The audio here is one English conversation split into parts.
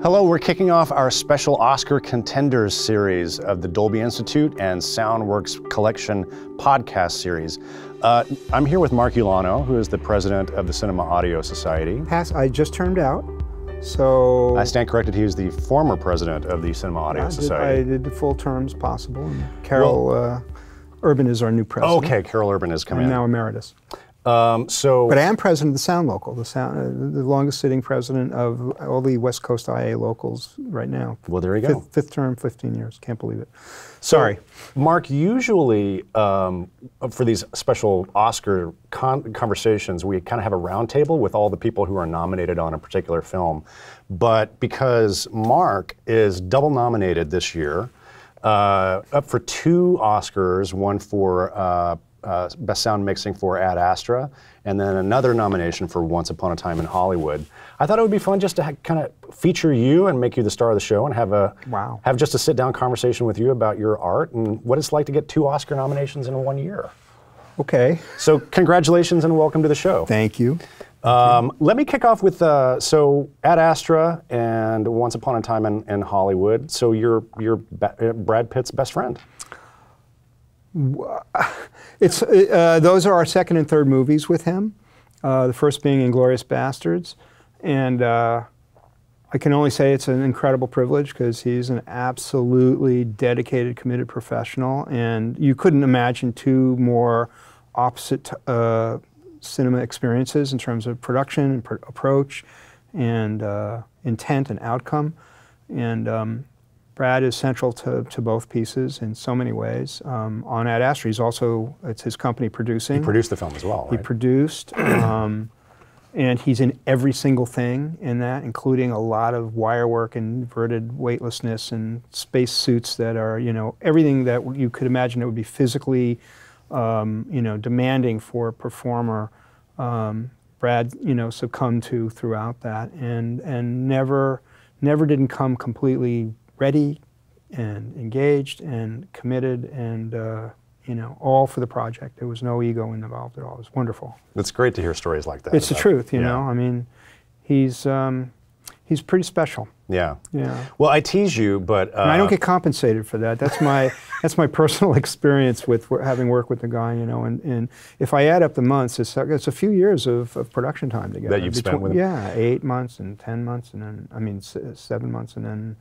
Hello, we're kicking off our special Oscar Contenders series of the Dolby Institute and Soundworks Collection podcast series. Uh, I'm here with Mark Ulano, who is the president of the Cinema Audio Society. Pass, I just turned out, so I stand corrected, he is the former president of the Cinema Audio I did, Society. I did the full terms possible. And Karol uh, Urban is our new president. okay, Karol Urban is coming I'm in. now emeritus. Um, so, But I am president of the Sound Local, the, sound, uh, the longest sitting president of all the West Coast IA locals right now. well, there you go. Fifth, fifth term, 15 years. Can't believe it. So, Sorry. Mark, usually um, for these special Oscar con- conversations, we kind of have a roundtable with all the people who are nominated on a particular film. But because Mark is double nominated this year, uh, up for two Oscars, one for uh, uh, Best Sound Mixing for Ad Astra, and then another nomination for Once Upon a Time in Hollywood. I thought it would be fun just to ha- kind of feature you and make you the star of the show and have a Wow. have just a sit down conversation with you about your art and what it's like to get two Oscar nominations in one year. Okay. So, congratulations and welcome to the show. Thank you. Um, let me kick off with uh, so Ad Astra and Once Upon a Time in, in Hollywood. So, you're, you're Brad Pitt's best friend. It's, uh, those are our second and third movies with him. Uh, the first being Inglourious Basterds. And uh, I can only say it's an incredible privilege because he's an absolutely dedicated, committed professional. And you couldn't imagine two more opposite uh, cinema experiences in terms of production and pr- approach and uh, intent and outcome. And um, Brad is central to, to both pieces in so many ways. Um, on Ad Astra, he's also, it's his company producing. He produced the film as well, He produced, um, and he's in every single thing in that, including a lot of wire work and inverted weightlessness and space suits that are, you know, everything that you could imagine that would be physically, um, you know, demanding for a performer. Um, Brad, you know, succumbed to throughout that, and and never, never didn't come completely ready, and engaged and committed and. Uh, you know, all for the project. There was no ego involved at all. It was wonderful. it's great to hear stories like that. It's the truth, you yeah. know. I mean, he's um, he's pretty special. Yeah. Yeah. Well, I tease you, but. Uh, I don't get compensated for that. That's my that's my personal experience with having worked with the guy, you know. And, and if I add up the months, it's, it's a few years of, of production time together. That you've spent with him? Yeah, eight months and ten months, and then I mean s- seven months, and then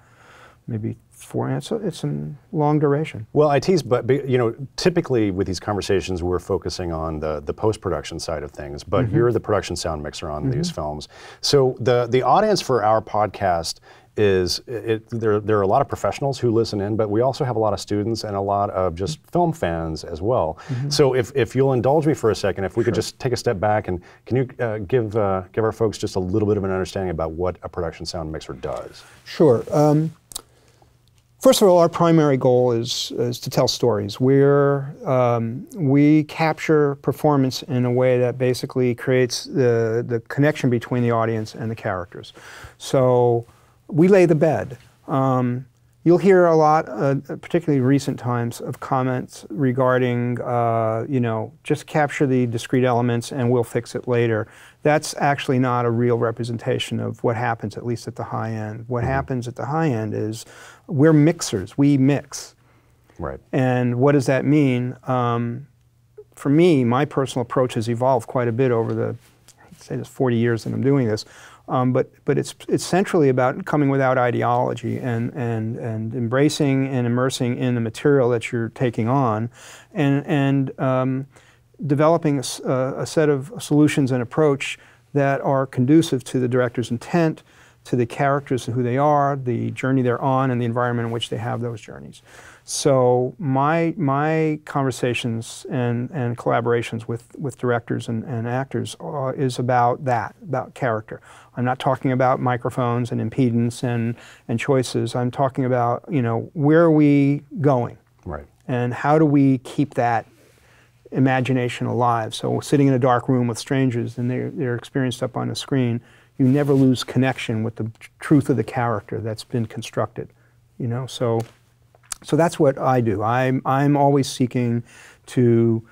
maybe four. It's a, it's a long duration. Well, I tease, but you know, typically with these conversations, we're focusing on the the post production side of things. But Mm-hmm. you're the production sound mixer on these films. So the the audience for our podcast is it, there. There are a lot of professionals who listen in, but we also have a lot of students and a lot of just film fans as well. Mm-hmm. So if, if you'll indulge me for a second, if we could just take a step back and can you uh, give uh, give our folks just a little bit of an understanding about what a production sound mixer does? Sure. Um, first of all, our primary goal is, is to tell stories. We're, um, we capture performance in a way that basically creates the, the connection between the audience and the characters. So we lay the bed. Um, You'll hear a lot, uh, particularly recent times, of comments regarding, uh, you know, just capture the discrete elements and we'll fix it later. That's actually not a real representation of what happens, at least at the high end. What happens at the high end is we're mixers, we mix. Right. And what does that mean? Um, for me, my personal approach has evolved quite a bit over the, I'd say, this 40 years that I'm doing this. Um, but but it's it's centrally about coming without ideology and and and embracing and immersing in the material that you're taking on, and and um, developing a set of solutions and approach that are conducive to the director's intent, to the characters and who they are, the journey they're on, and the environment in which they have those journeys. So my my conversations and, and collaborations with, with directors and, and actors uh, is about that, about character. I'm not talking about microphones and impedance and, and choices. I'm talking about, you know, where are we going? Right. And how do we keep that imagination alive? So sitting in a dark room with strangers and they're, they're experienced up on a screen, you never lose connection with the tr- truth of the character that's been constructed. You know, so so that's what I do. I'm I'm always seeking to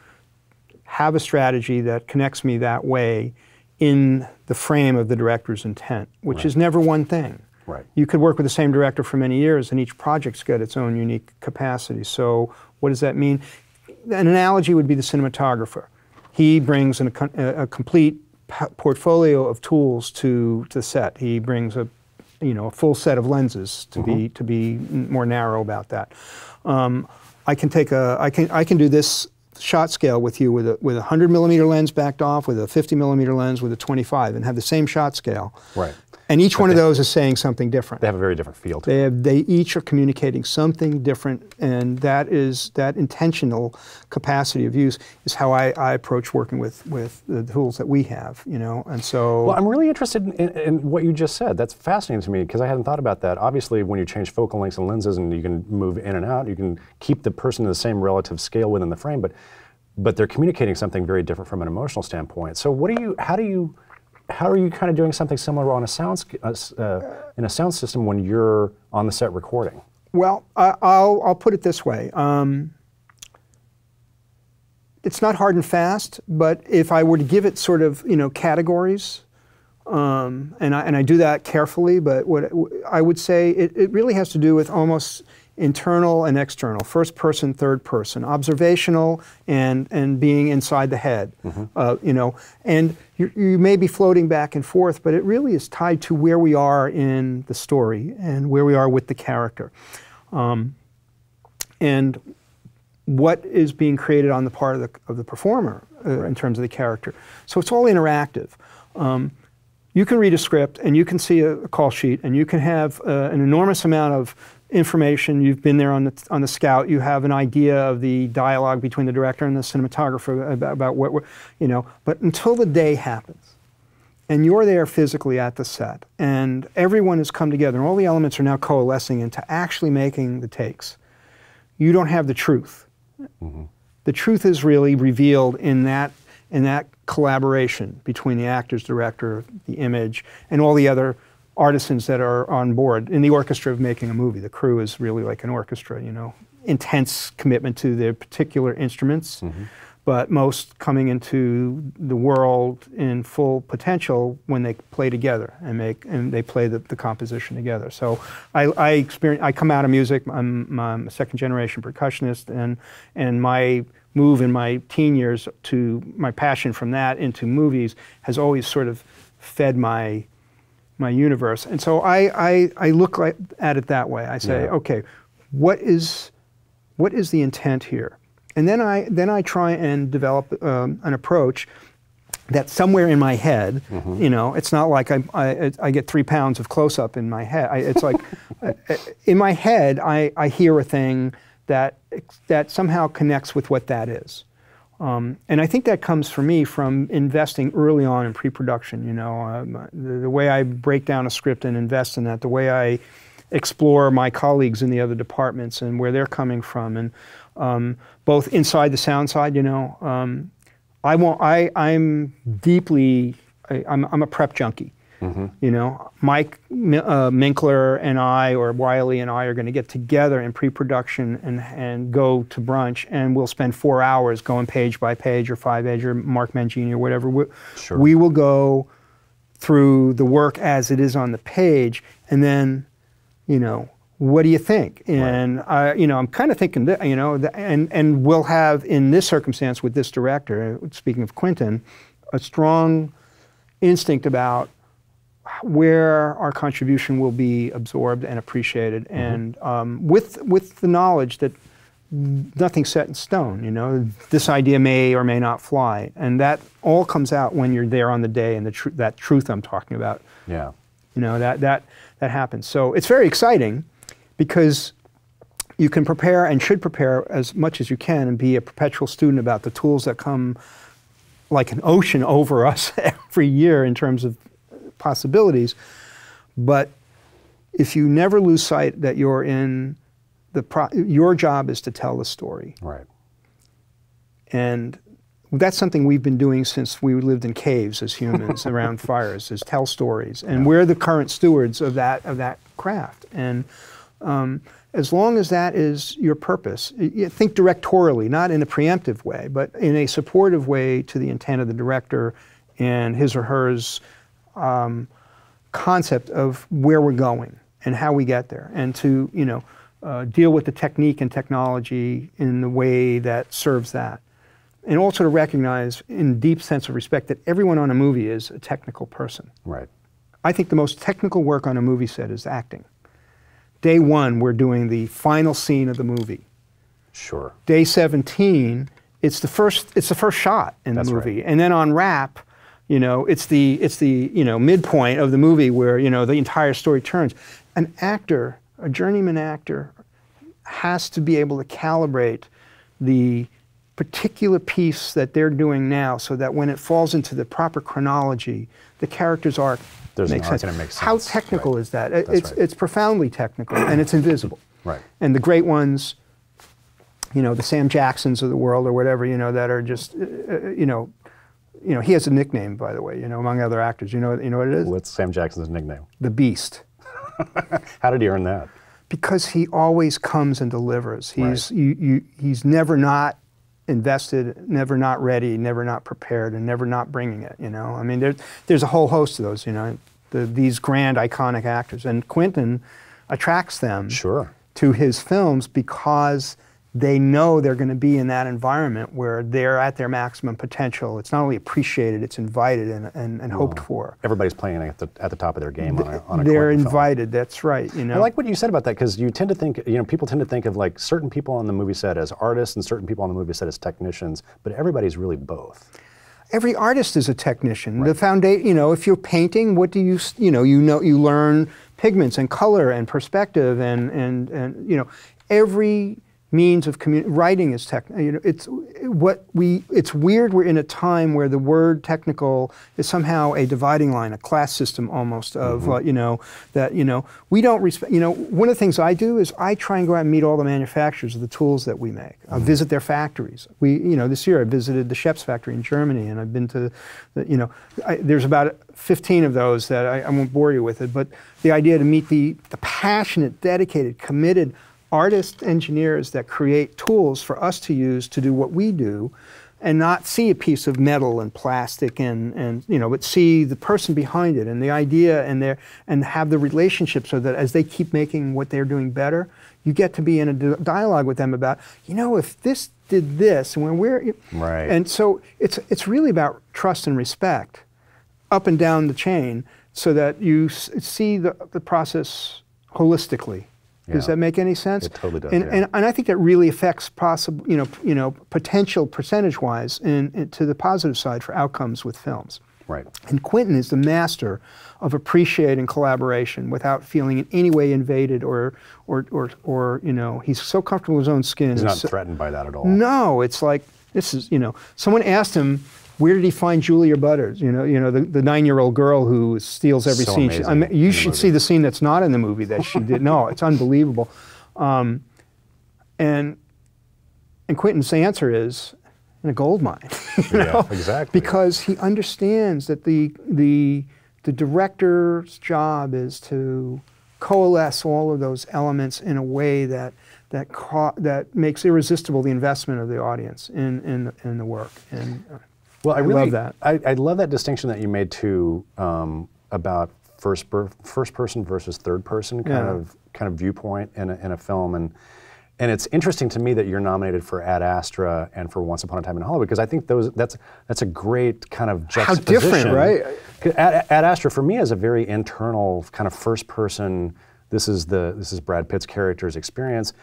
have a strategy that connects me that way in the frame of the director's intent, which is never one thing. Right. You could work with the same director for many years, and each project's got its own unique capacity. So, what does that mean? An analogy would be the cinematographer. He brings an, a, a complete portfolio of tools to, to set. He brings a, you know, a full set of lenses to be to be more narrow about that. Um, I can take a, I can I can do this shot scale with you with a with a 100 millimeter lens backed off, with a 50 millimeter lens, with a 25, and have the same shot scale. Right. And each but one of those is saying something different. They have a very different feel. they have, they each are communicating something different, and that is that intentional capacity of use is how I, I approach working with with the tools that we have. You know, and so. Well, I'm really interested in, in, in what you just said. That's fascinating to me because I hadn't thought about that. Obviously, when you change focal lengths and lenses, and you can move in and out, you can keep the person in the same relative scale within the frame, but but they're communicating something very different from an emotional standpoint. So, what do you? How do you? how are you kind of doing something similar on a sound uh, uh, in a sound system when you're on the set recording? Well, I'll I'll put it this way. Um, it's not hard and fast, but if I were to give it sort of you know categories, um, and I and I do that carefully, but what I would say it, it really has to do with almost internal and external, first person, third person, observational and, and being inside the head, mm-hmm. uh, you know, and you, you may be floating back and forth, but it really is tied to where we are in the story and where we are with the character. Um, and what is being created on the part of the, of the performer uh, right. in terms of the character. So it's all interactive. Um, you can read a script and you can see a, a call sheet and you can have uh, an enormous amount of information. You've been there on the, on the scout. You have an idea of the dialogue between the director and the cinematographer about, about what you know. But until the day happens, and you're there physically at the set, and everyone has come together, and all the elements are now coalescing into actually making the takes, you don't have the truth. Mm-hmm. The truth is really revealed in that in that collaboration between the actors, director, the image, and all the other artisans that are on board in the orchestra of making a movie. The crew is really like an orchestra, you know, intense commitment to their particular instruments, mm-hmm. but most coming into the world in full potential when they play together and make and they play the, the composition together. So I, I experience. I come out of music. I'm, I'm a second generation percussionist, and and my move in my teen years to my passion from that into movies has always sort of fed my my universe. And so I, I, I look like, at it that way. I say, yeah. okay, what is, what is the intent here? And then I, then I try and develop um, an approach that somewhere in my head, mm-hmm. you know, it's not like I, I, I, get three pounds of close up in my head. I, it's like in my head, I, I hear a thing that, that somehow connects with what that is. Um, and I think that comes for me from investing early on in pre-production. You know, um, the, the, way I break down a script and invest in that, the way I explore my colleagues in the other departments and where they're coming from, and um, both inside the sound side. You know, um, I want. I I'm deeply. I, I'm, I'm a prep junkie. Mm-hmm. You know, Mike uh, Minkler and I, or Wylie and I, are going to get together in pre-production and and go to brunch, and we'll spend four hours going page by page, or five page, or Mark Mangini, or whatever. We, sure. we will go through the work as it is on the page, and then, you know, what do you think? And right. I, you know, I'm kind of thinking that, you know, and and we'll have in this circumstance with this director, speaking of Quentin, a strong instinct about where our contribution will be absorbed and appreciated, mm-hmm. and um, with with the knowledge that nothing's set in stone. You know, this idea may or may not fly, and that all comes out when you're there on the day, and the tr- that truth I'm talking about. Yeah. You know that that that happens. So it's very exciting because you can prepare and should prepare as much as you can and be a perpetual student about the tools that come like an ocean over us every year in terms of possibilities. But if you never lose sight that you're in the pro- your job is to tell the story. Right. And that's something we've been doing since we lived in caves as humans around fires, is tell stories. And yeah. we're the current stewards of that of that craft. And um, as long as that is your purpose, think directorially, not in a preemptive way, but in a supportive way to the intent of the director and his or hers um, concept of where we're going and how we get there, and to you know uh, deal with the technique and technology in the way that serves that, and also to recognize, in deep sense of respect, that everyone on a movie is a technical person. Right. I think the most technical work on a movie set is acting. Day one, we're doing the final scene of the movie. Sure. Day 17, it's the first, it's the first shot in That's the right. movie. And then on wrap, you know, it's the, it's the, you know, midpoint of the movie where, you know, the entire story turns. An actor, a journeyman actor, has to be able to calibrate the particular piece that they're doing now so that when it falls into the proper chronology, the character's arc There's makes sense. and it makes How technical Right. is that? That's it's, right. it's profoundly technical and it's invisible. Right. And the great ones, you know, the Sam Jacksons of the world or whatever, you know, that are just, uh, uh, you know, you know, he has a nickname, by the way, you know, among other actors. You know, you know what it is? What's Sam Jackson's nickname? The Beast. How did he earn that? Because he always comes and delivers. He's you, you, he's never not invested, never not ready, never not prepared, and never not bringing it. You know, I mean, there, there's a whole host of those. You know, the, these grand iconic actors, and Quentin attracts them Sure. to his films because they know they're going to be in that environment where they're at their maximum potential. It's not only appreciated, it's invited and, and, and hoped for. Everybody's playing at the, at the top of their game on a, on a They're Quentin film. invited, that's right. You know, I like what you said about that because you tend to think, you know, people tend to think of like certain people on the movie set as artists and certain people on the movie set as technicians, but everybody's really both. every artist is a technician. The foundation, you know, if you're painting, what do you, you know, you know, you learn pigments and color and perspective and and and you know, every means of writing is tech. You know, it's what we. It's weird. We're in a time where the word technical is somehow a dividing line, a class system almost of uh, you know that you know we don't respect. You know, one of the things I do is I try and go out and meet all the manufacturers of the tools that we make. I visit their factories. We, you know, this year I visited the Schoeps factory in Germany, and I've been to, the, you know, I, there's about 15 of those that I, I won't bore you with it, but the idea to meet the, the passionate, dedicated, committed artists, engineers that create tools for us to use to do what we do and not see a piece of metal and plastic and, and you know, but see the person behind it and the idea and their and have the relationship so that as they keep making what they're doing better, you get to be in a dialogue with them about, you know, if this did this and when we're Right. and so it's it's really about trust and respect up and down the chain so that you s- see the, the process holistically. Does Yeah. that make any sense? It totally does, And, yeah. and, and I think that really affects possible, you know, you know, potential percentage-wise in, to the positive side for outcomes with films. Right. And Quentin is the master of appreciating collaboration without feeling in any way invaded or, or, or, or you know, he's so comfortable in his own skin. He's not so- threatened by that at all. no, it's like this is you know. Someone asked him, "Where did he find Julia Butters?" You know, you know the, the nine-year-old girl who steals every So scene. She- I mean, you should movie. see the scene that's not in the movie that she did. No, it's unbelievable. Um, and and Quentin's answer is in a gold mine. you Yeah, exactly. Because he understands that the the the director's job is to coalesce all of those elements in a way that that ca- that makes irresistible the investment of the audience in in, in the work. And uh, Well, I, really, love that. I, I love that distinction that you made too um, about first per, first person versus third person kind Yeah. of kind of viewpoint in a, in a film, and and it's interesting to me that you're nominated for Ad Astra and for Once Upon a Time in Hollywood because I think those that's that's a great kind of How juxtaposition. different, right? Ad, Ad Astra for me is a very internal kind of first person. This is the this is Brad Pitt's character's experience.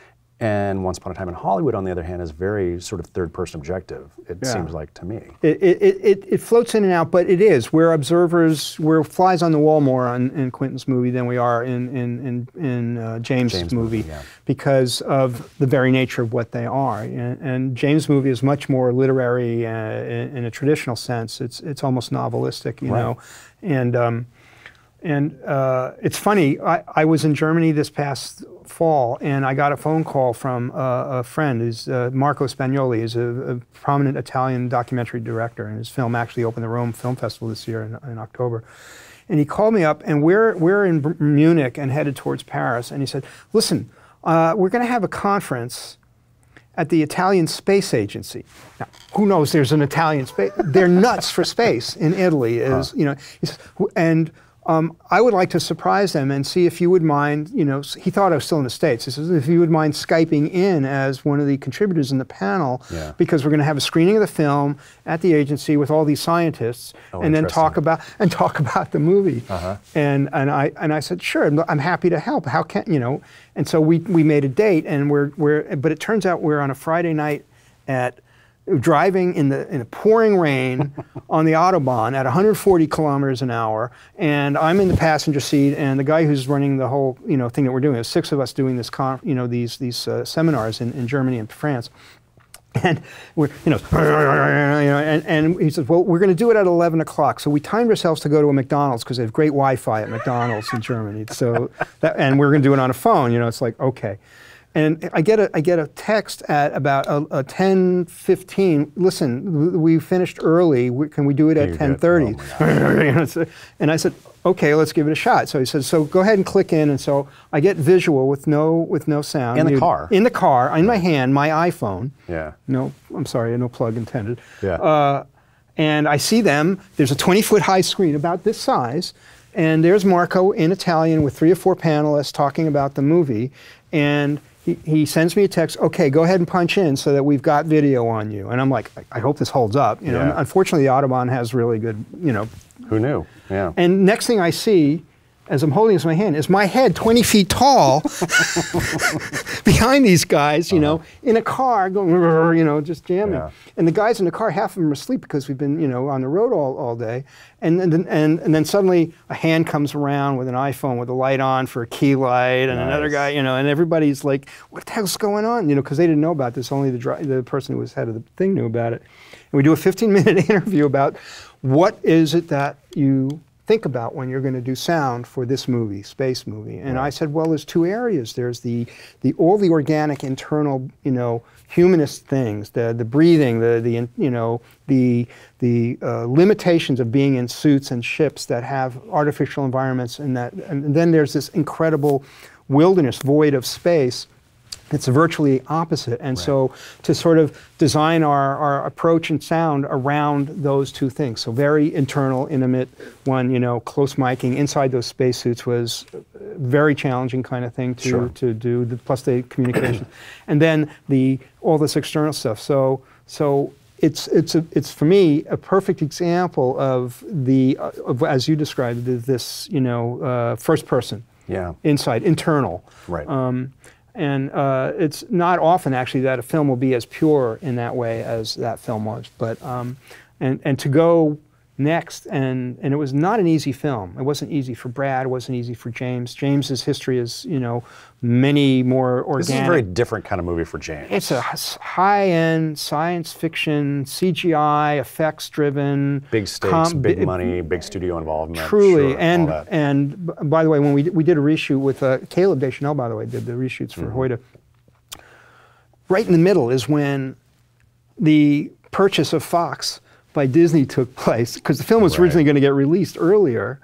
And Once Upon a Time in Hollywood, on the other hand, is very sort of third-person objective. It Yeah. seems like to me. it, it, it, it, it floats in and out, but it is. We're observers. We're flies on the wall more on, in Quentin's movie than we are in in in, in uh, James', James' movie, movie, yeah. because of the very nature of what they are. And, and James' movie is much more literary uh, in, in a traditional sense. It's it's almost novelistic, you Right. know, and. Um, and uh, it's funny, I, I was in Germany this past fall and I got a phone call from uh, a friend, who's uh, Marco Spagnoli, is a, a prominent Italian documentary director, and his film actually opened the Rome Film Festival this year in, in October. And he called me up, and we're, we're in Munich and headed towards Paris. And he said, Listen, uh, we're going to have a conference at the Italian Space Agency. Now, who knows? There's an Italian space. They're nuts for space in Italy. Is you know, he says, and um, I would like to surprise them and see if you would mind, you know, he thought I was still in the States. He says, if you would mind Skyping in as one of the contributors in the panel, Yeah. because we're going to have a screening of the film at the agency with all these scientists Oh, and then talk about, and talk about the movie. Uh-huh. And, and, I, and I said, sure, I'm- I'm happy to help. How can, you know, and so we, we made a date and we're, we're, but it turns out we're on a Friday night at, driving in the in the pouring rain on the autobahn at 140 kilometers an hour, and I'm in the passenger seat, and the guy who's running the whole you know thing that we're doing, there's six of us doing this conf, you know these these uh, seminars in, in Germany and France. And we're, you know, you know and, and he says, well, we're going to do it at 11 o'clock. So we timed ourselves to go to a McDonald's because they have great Wi-Fi at McDonald's in Germany. So, that, and we're going to do it on a phone. You know, it's like, okay. And I get a, I get a text at about a, a 10, 15, listen, we finished early. We- Can we do it at you do it? 10.30? You know, so- and I said, okay, let's give it a shot. So he said, so go ahead and click in. And so I get visual with no, with no sound. In the car? In the car, in my hand, my iPhone. Yeah. No, I'm sorry, no plug intended. Yeah. Uh, and I see them. There's a 20 foot high screen about this size, and there's Marco in Italian with three or four panelists talking about the movie. And he, he sends me a text. Okay, go ahead and punch in so that we've got video on you. And I'm like, I, I hope this holds up. You know, Yeah. unfortunately, the Autobahn has really good, you know. Who knew? Yeah. And next thing I see. As I'm holding this in my hand, is my head 20 feet tall behind these guys, you know, uh-huh. in a car going, you know, just jamming. Yeah. And the guys in the car, half of them are asleep because we've been, you know, on the road all, all day. And then, and, and then suddenly a hand comes around with an iPhone with a light on for a key light, and another guy, you know, and everybody's like, what the hell's going on? You know, because they didn't know about this. Only the, dri- the person who was head of the thing knew about it. And we do a 15 minute interview about what is it that you think about when you're going to do sound for this movie, space movie. And I said, well, there's two areas. There's the, the all the organic internal, you know, humanist things, the the breathing, the the you know the the uh, limitations of being in suits and ships that have artificial environments, and that and then there's this incredible wilderness void of space it's virtually opposite. And so to sort of design our, our approach and sound around those two things. So very internal, intimate one, you know, close miking inside those spacesuits was very challenging kind of thing to, Sure. to do, the, plus the communication. and then the all this external stuff. So so it's it's a, it's for me a perfect example of the uh, of, as you described this you know uh, first person Yeah. inside internal Right. um, and uh, it's not often actually that a film will be as pure in that way as that film was. But um, and and to go next and and it was not an easy film. It wasn't easy for Brad. It wasn't easy for James. James's history is you know many more organic. This is a very different kind of movie for James. It's a high-end science fiction, CGI, effects-driven, big stakes, big money, big studio involvement. Truly, sure, and and by the way, when we did, we did a reshoot with uh, Caleb Deschanel, by the way, did the reshoots for Hoyte. Right in the middle is when the purchase of Fox by Disney took place because the film was Right. originally going to get released earlier,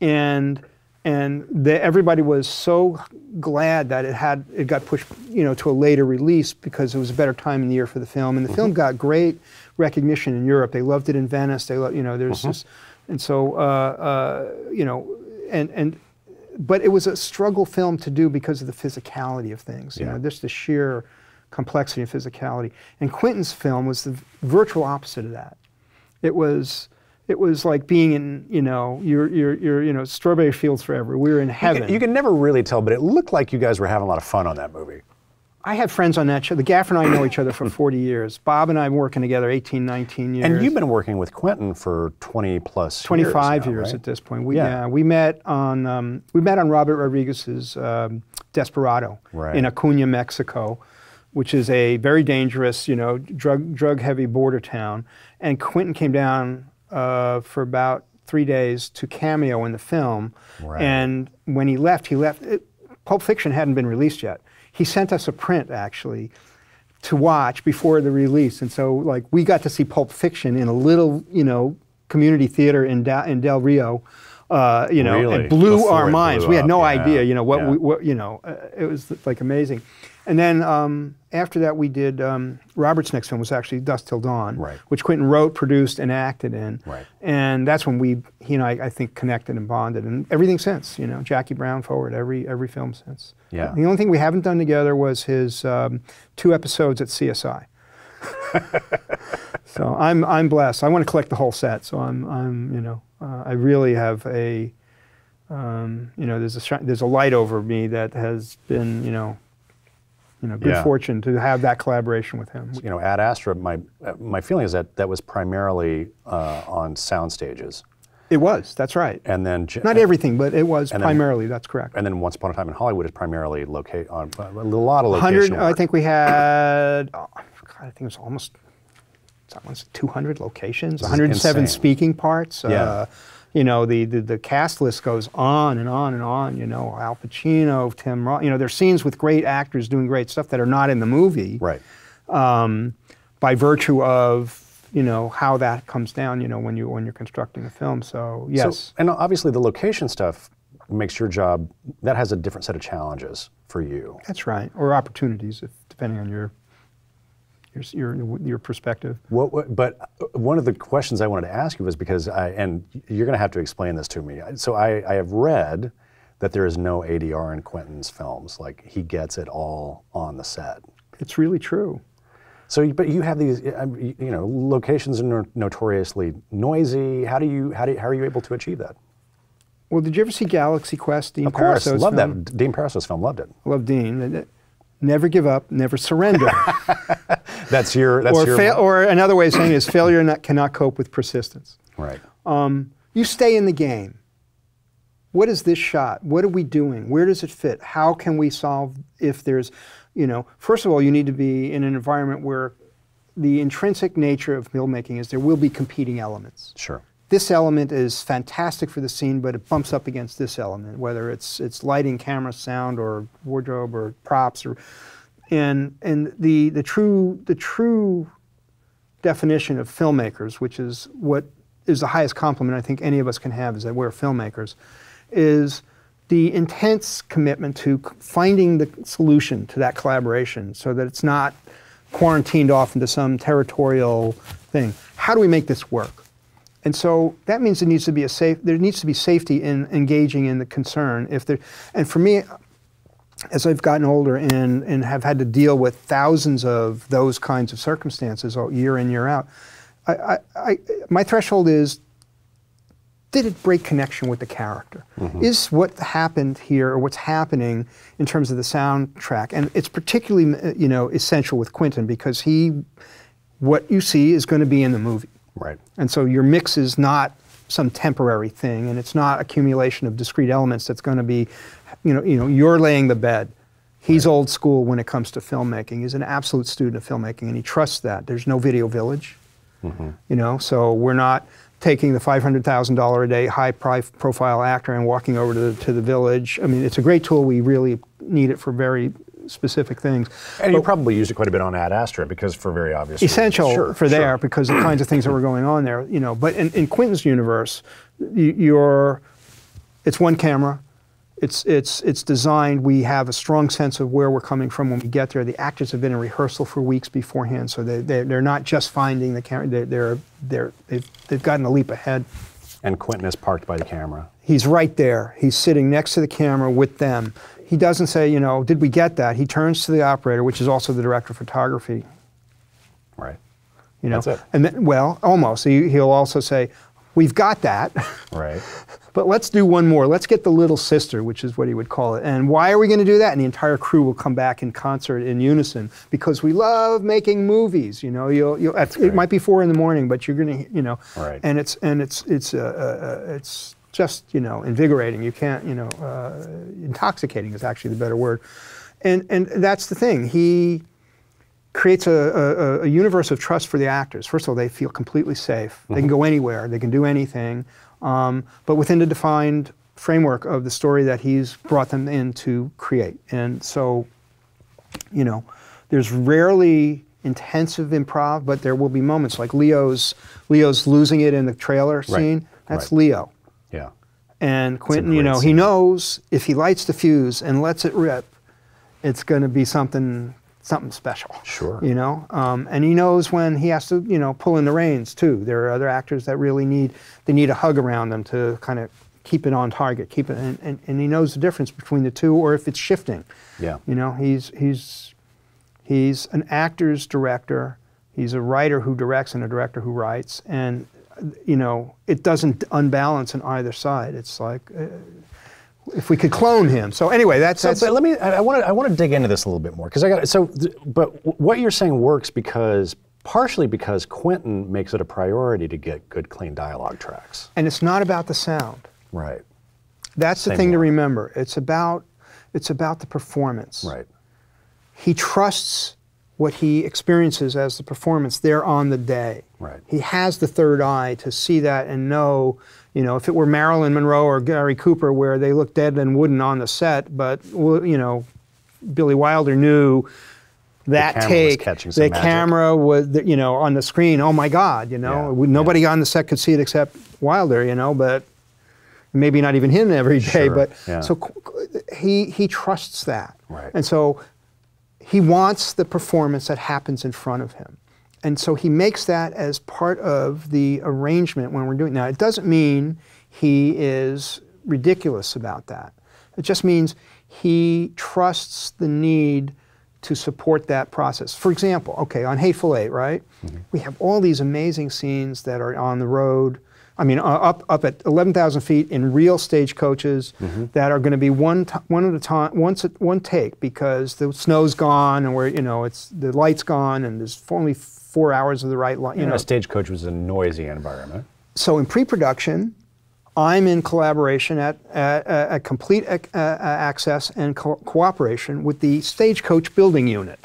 and and the, everybody was so glad that it had it got pushed you know to a later release because it was a better time in the year for the film, and the film got great recognition in Europe. They loved it in Venice. They loved you know there's this, and so uh, uh, you know and and but it was a struggle film to do because of the physicality of things. You Yeah. know, just the sheer complexity and physicality. And Quentin's film was the virtual opposite of that. It was it was like being in you know you're you're, you're know strawberry fields forever. We were in You heaven. can, you can never really tell, but it looked like you guys were having a lot of fun on that movie. I had friends on that show. The Gaffer and I know each other for 40 years. Bob and I have been working together 18, 19 years. And you've been working with Quentin for 20 plus 25 years, now, years, right? at this point. We, Yeah. yeah. we met on um, we met on Robert Rodriguez's um, Desperado Right. in Acuna, Mexico, which is a very dangerous, you know, drug drug heavy border town. And Quentin came down uh, for about three days to cameo in the film. Right. And when he left, he left. It, Pulp Fiction hadn't been released yet. He sent us a print actually to watch before the release, and so like we got to see Pulp Fiction in a little, you know, community theater in da- in Del Rio, uh, you know, Really? and blew Before our it minds. blew we had no yeah, idea, you know, what yeah. we, what, you know, uh, it was like amazing. And then um, after that, we did um, Robert's next film was actually Dusk Till Dawn, Right. which Quentin wrote, produced, and acted in. Right. And that's when we, he and I, I think, connected and bonded, and everything since. You know, Jackie Brown forward, every every film since. Yeah. The only thing we haven't done together was his um, two episodes at CSI. so I'm I'm blessed. I want to collect the whole set. So I'm I'm you know uh, I really have a um, you know there's a there's a light over me that has been you know you know good Yeah. fortune to have that collaboration with him. You know, Ad Astra, my, my feeling is that that was primarily uh, on sound stages. It was. That's right. And then, Not everything, but it was And then- primarily. that's correct. and then Once Upon a Time in Hollywood is primarily locate on a lot of location Hundred. I think we had. Oh, God, I think it was almost. That one's 200 locations, 107 insane. speaking parts. Yeah. Uh, you know, the, the the cast list goes on and on and on. You know, Al Pacino, Tim Roth. You know, there's scenes with great actors doing great stuff that are not in the movie. Right. um, by virtue of you know how that comes down. You know when you when you're constructing a film. So yes, So, and obviously the location stuff makes your job, that has a different set of challenges for you. that's right. Or opportunities, if, depending on your your your, your perspective. What, what, but uh, one of the questions I wanted to ask you was because I, and you're going to have to explain this to me. So I, I have read that there is no ADR in Quentin's films. Like he gets it all on the set. It's really true. So, but you have these, uh, you know, locations are notoriously noisy. How do you, how do you, how are you able to achieve that? Well, did you ever see Galaxy Quest? Dean Of course, Parisot's love film? that. Dean Parisot's film, loved it. Love Dean. Never give up, never surrender. That's your, that's or, your, fail, or another way of saying it is failure not, cannot cope with persistence. right. Um, you stay in the game. What is this shot? What are we doing? Where does it fit? How can we solve if there's, you know, first of all, you need to be in an environment where the intrinsic nature of filmmaking is there will be competing elements. Sure. This element is fantastic for the scene, but it bumps up against this element, whether it's it's lighting, camera, sound, or wardrobe, or props, or and and the the true the true definition of filmmakers, which is what is the highest compliment I think any of us can have, is that we're filmmakers, is the intense commitment to finding the solution to that collaboration so that it's not quarantined off into some territorial thing. How do we make this work? And so that means there needs to be a safe, there needs to be safety in engaging in the concern. If there, and for me, as I've gotten older and, and have had to deal with thousands of those kinds of circumstances all- year in, year out, I, I, I, my threshold is did it break connection with the character? Mm-hmm. Is what happened here or what's happening in terms of the soundtrack? And it's particularly you know essential with Quentin because he, what you see is going to be in the movie. Right. And so your mix is not some temporary thing, and it's not accumulation of discrete elements that's going to be, you know, you know, you're laying the bed. He's old school when it comes to filmmaking. He's an absolute student of filmmaking, and he trusts that. There's no video village, mm-hmm. you know, so we're not taking the $500,000 a day high profile actor and walking over to the, to the village. I mean, it's a great tool. We really need it for very specific things. And you probably used it quite a bit on Ad Astra because for very obvious reasons. essential for sure. there because the kinds of things that were going on there, you know. But in, in Quentin's universe, you, you're, it's one camera. It's, it's, it's designed. We have a strong sense of where we're coming from when we get there. The actors have been in rehearsal for weeks beforehand, so they, they, they're not just finding the camera. They're, they're, they're, they've, they've gotten a leap ahead. And Quentin is parked by the camera. He's right there. He's sitting next to the camera with them. He doesn't say, you know, did we get that? He turns to the operator, which is also the director of photography. Right. You know, That's it. and then, well, almost. He, he'll also say, "We've got that, Right. but let's do one more. Let's get the little sister, which is what he would call it. And why are we going to do that? And the entire crew will come back in concert in unison because we love making movies. You know, you'll, you'll at, it might be four in the morning, but you're going to, you know, Right. and it's and it's it's uh, uh, it's just you know invigorating. You can't, you know, uh, intoxicating is actually the better word. And and that's the thing. He creates a, a, a universe of trust for the actors. First of all, they feel completely safe. They can go anywhere. They can do anything, um, but within the defined framework of the story that he's brought them in to create. And so, you know, there's rarely intensive improv, but there will be moments like Leo's Leo's losing it in the trailer scene. That's right. Leo. And Quentin, you know, he knows if he lights the fuse and lets it rip, it's going to be something something special. Sure. You know, um, and he knows when he has to, you know, pull in the reins too. There are other actors that really need they need a hug around them to kind of keep it on target, keep it, and, and, and he knows the difference between the two, or if it's shifting. Yeah. You know, he's he's he's an actor's director. He's a writer who directs and a director who writes, and you know, it doesn't unbalance on either side. It's like. Uh, if we could clone him. So anyway, that's, So, that's but let me. I want to. I want to dig into this a little bit more because I got. So, th- but what you're saying works because partially because Quentin makes it a priority to get good, clean dialogue tracks. and it's not about the sound. Right. That's the Same thing to remember. It's about it's about the performance. Right. He trusts what he experiences as the performance there on the day. Right. He has the third eye to see that and know, you know, if it were Marilyn Monroe or Gary Cooper where they look dead and wooden on the set, but you know, Billy Wilder knew that camera was take, catching some the magic. camera was, you know, on the screen. Oh my God, you know, Yeah, nobody on the set could see it except Wilder, you know, but maybe not even him every day. Sure, But yeah. so he he trusts that, Right. and so he wants the performance that happens in front of him. And so he makes that as part of the arrangement when we're doing now it doesn't mean he is ridiculous about that. It just means he trusts the need to support that process. For example, okay, on Hateful Eight, right? Mm-hmm. We have all these amazing scenes that are on the road. I mean, uh, up up at 11,000 feet in real stagecoaches that are going to be one t- one at a time, once at one take because the snow's gone and we're you know it's the light's gone and there's only four hours of the right light. You know, know, a stagecoach was a noisy environment. so in pre-production, I'm in collaboration at, at, at complete ac- uh, uh, access and co- cooperation with the stagecoach building unit.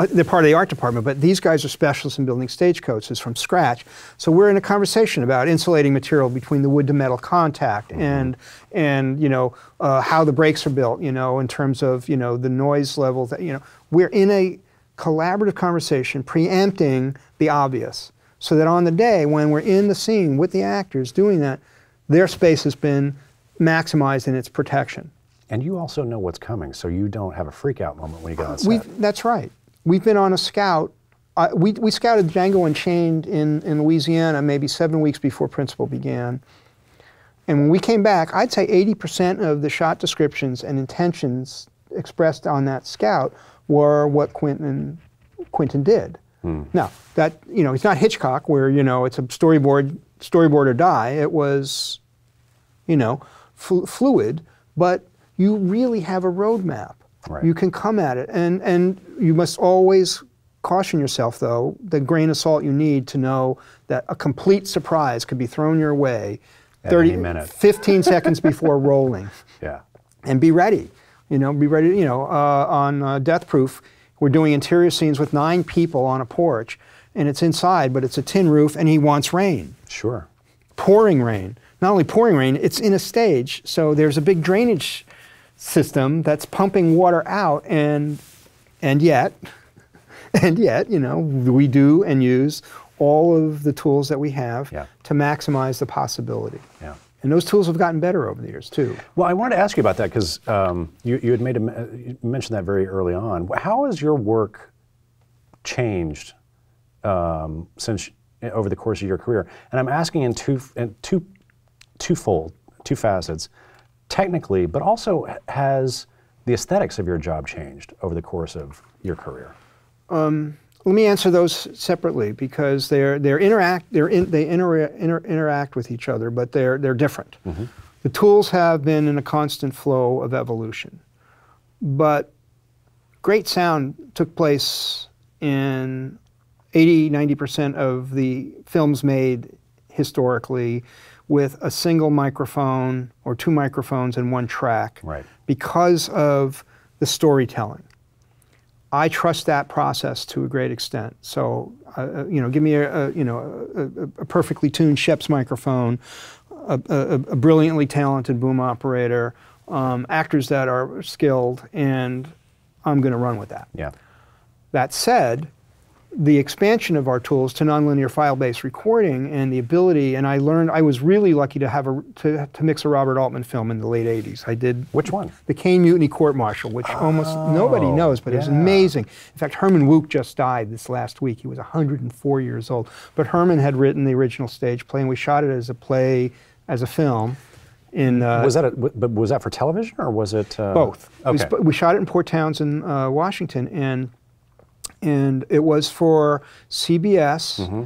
Uh, they're part of the art department, but these guys are specialists in building stagecoaches from scratch. So we're in a conversation about insulating material between the wood to metal contact and and you know uh, how the brakes are built. You know in terms of you know the noise level. That you know we're in a collaborative conversation, preempting the obvious, so that on the day when we're in the scene with the actors doing that, their space has been maximized in its protection. And you also know what's coming, so you don't have a freak out moment when you go on set. We that's right. We've been on a scout. Uh, we, we scouted Django Unchained in, in Louisiana maybe seven weeks before Principal began. And when we came back, I'd say 80% of the shot descriptions and intentions expressed on that scout were what Quentin, Quentin did. Now, that, you know, it's not Hitchcock where, you know, it's a storyboard, storyboard or die. It was you know, flu- fluid, but you really have a roadmap. Right. You can come at it, and and you must always caution yourself, though, the grain of salt you need to know that a complete surprise could be thrown your way, At any minute. 15 seconds before rolling, yeah. and be ready. You know, be ready. You know, uh, on uh, Death Proof, we're doing interior scenes with nine people on a porch, and it's inside, but it's a tin roof, and he wants rain Sure. pouring rain. Not only pouring rain, it's in a stage, so there's a big drainage system that's pumping water out, and and yet, and yet, you know, we do and use all of the tools that we have Yeah. to maximize the possibility. Yeah. And those tools have gotten better over the years too. Well, I wanted to ask you about that because um, you, you had made a, you mentioned that very early on. How has your work changed um, since over the course of your career? And I'm asking in two in two twofold, two facets. Technically, but also has the aesthetics of your job changed over the course of your career? Um, let me answer those separately because they're they're interact they're in, they inter, inter, interact with each other, but they're they're different. Mm-hmm. The tools have been in a constant flow of evolution, but great sound took place in 80 90 percent of the films made historically with a single microphone or two microphones and one track Right. because of the storytelling. I trust that process to a great extent. So, uh, uh, you know, give me a, a you know a, a, a perfectly tuned Schoeps microphone, a, a, a brilliantly talented boom operator, um, actors that are skilled, and I'm going to run with that. Yeah. That said, the expansion of our tools to nonlinear file-based recording and the ability, and I learned, I was really lucky to have a, to, to mix a Robert Altman film in the late 80s. I did. Which one? The Caine Mutiny Court Martial, which almost nobody Oh, knows, but it was amazing. In fact, Herman Wouk just died this last week. He was 104 years old. But Herman had written the original stage play, and we shot it as a play, as a film. In, uh, Was that a, was that for television or was it uh, both. It was- we shot it in Port Townsend, uh, Washington, and and it was for CBS Mm-hmm.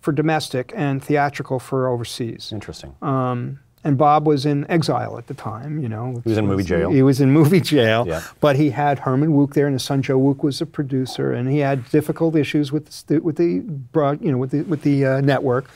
for domestic and theatrical for overseas. Interesting. Um, and Bob was in exile at the time, you know. He was in movie jail. He was in movie jail. Yeah. But he had Herman Wouk there, and his son Joe Wouk was a producer, and he had difficult issues with the, with the broad, you know, with the with the uh, network.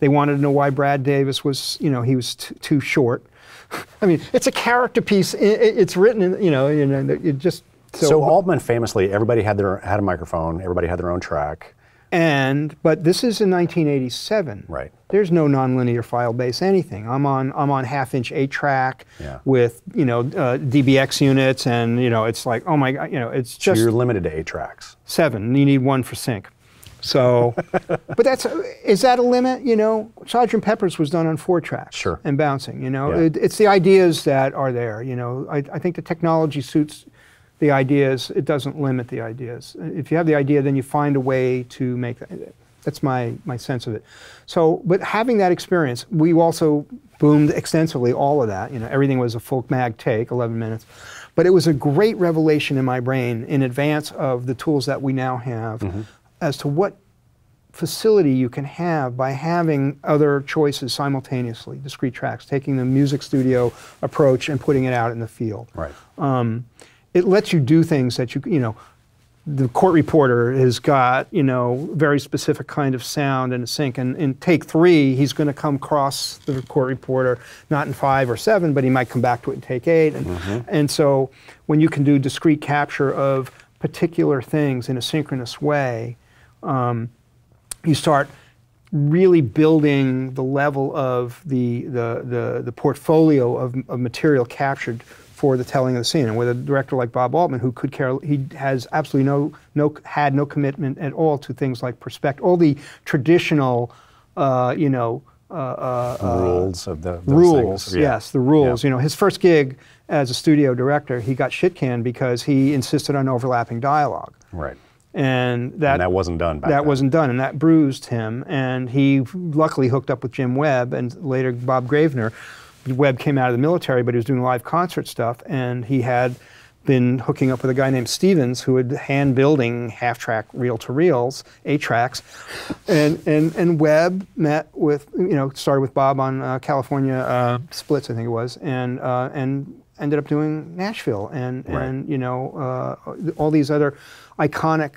They wanted to know why Brad Davis was, you know, he was t- too short. I mean, it's a character piece. It's written, in, you know, you know, it just so, Altman famously, everybody had their had a microphone. Everybody had their own track. And but this is in 1987. Right. There's no nonlinear file base anything. I'm on I'm on half inch eight track Yeah. with you know uh, DBX units, and you know it's like oh my god, you know it's So just you're limited to eight tracks. seven. You need one for sync. So, but that's is that a limit? You know, Sergeant Pepper's was done on four tracks. Sure. And bouncing. You know, Yeah. it, it's the ideas that are there. You know, I, I think the technology suits the ideas. It doesn't limit the ideas. If you have the idea, then you find a way to make that. That's my my sense of it. So, but having that experience, we also boomed extensively all of that. You know, everything was a full mag take, 11 minutes. But it was a great revelation in my brain in advance of the tools that we now have as to what facility you can have by having other choices simultaneously, discrete tracks, taking the music studio approach and putting it out in the field. Right. Um, it lets you do things that you, you know, the court reporter has got, you know, very specific kind of sound and a sync. And in take three, he's going to come across the court reporter, not in five or seven, but he might come back to it in take eight. And, and so when you can do discrete capture of particular things in a synchronous way, um, you start really building the level of the, the, the, the portfolio of, of material captured for the telling of the scene. And with a director like Bob Altman, who could care, he has absolutely no, no, had no commitment at all to things like perspective, all the traditional, uh, you know, uh, uh, uh, rules of the rules. Yeah. Yes, the rules. Yeah. You know, his first gig as a studio director, he got shit canned because he insisted on overlapping dialogue, Right. and that And that wasn't done that then. wasn't done, and that bruised him. And he luckily hooked up with Jim Webb and later Bob Gravener. Webb came out of the military, but he was doing live concert stuff, and he had been hooking up with a guy named Stephens who had hand building half track reel to reels, eight tracks, and and and Webb met with you know started with Bob on uh, California uh, Splits, I think it was, and uh, and ended up doing Nashville, and Right. and you know uh, all these other iconic